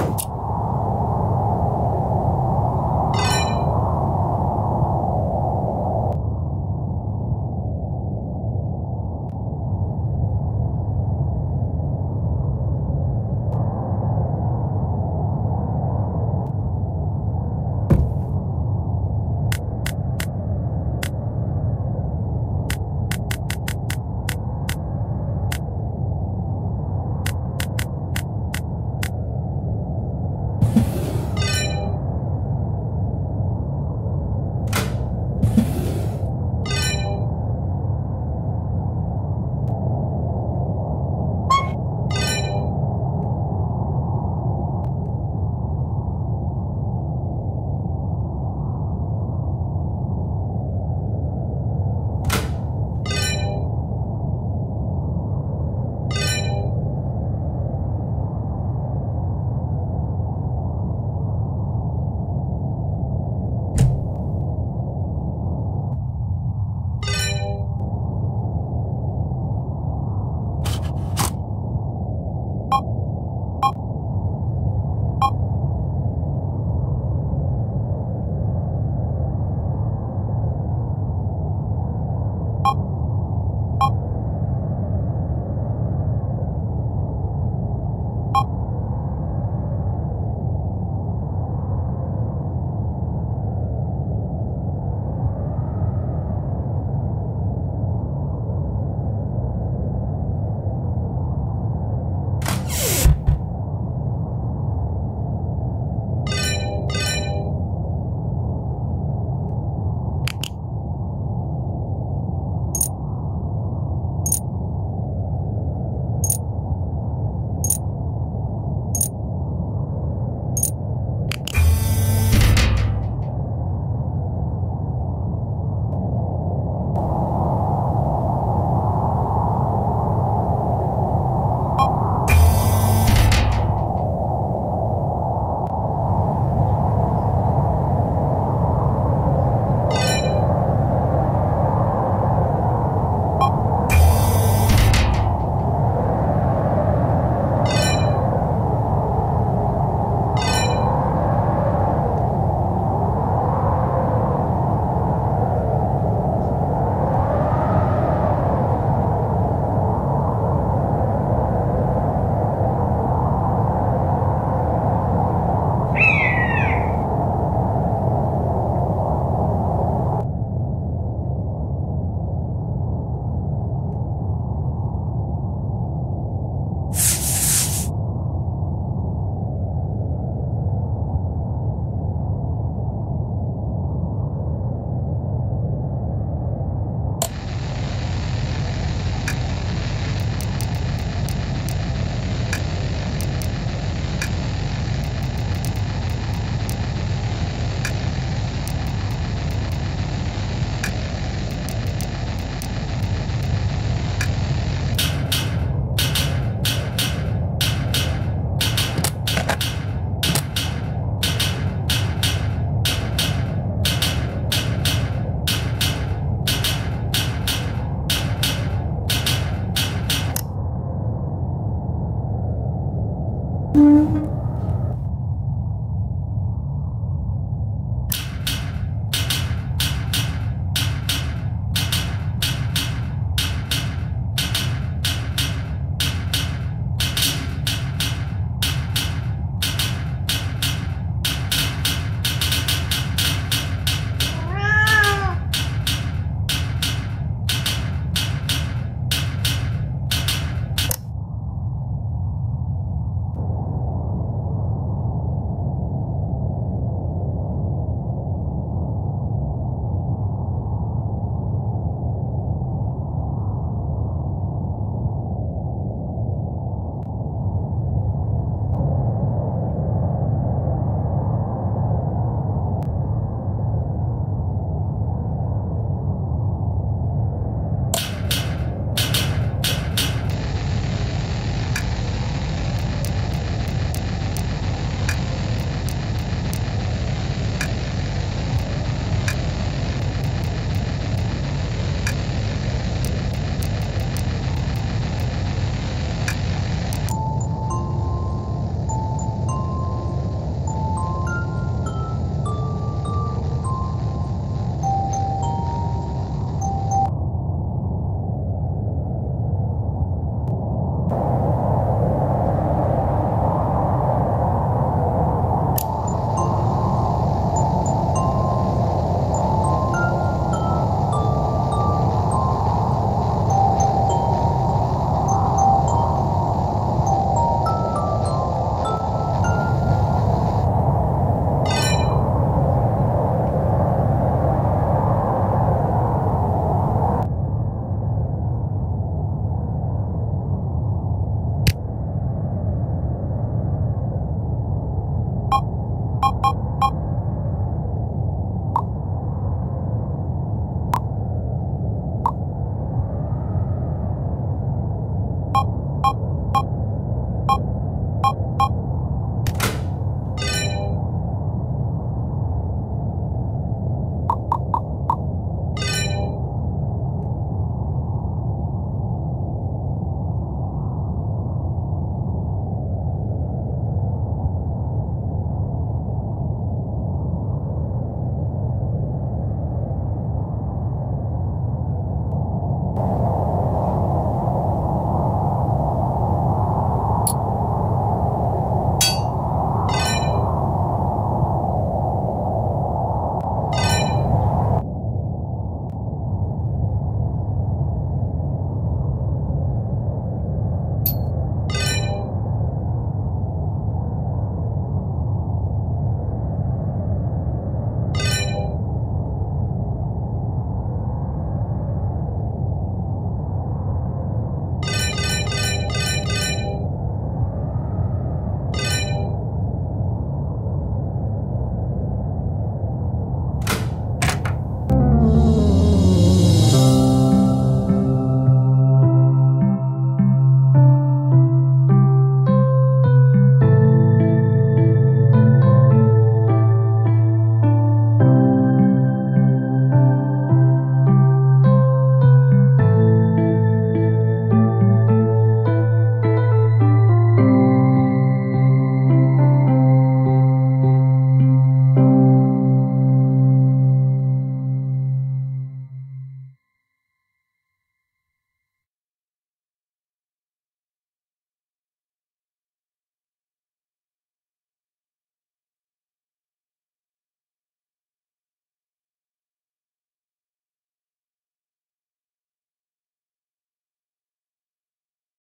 you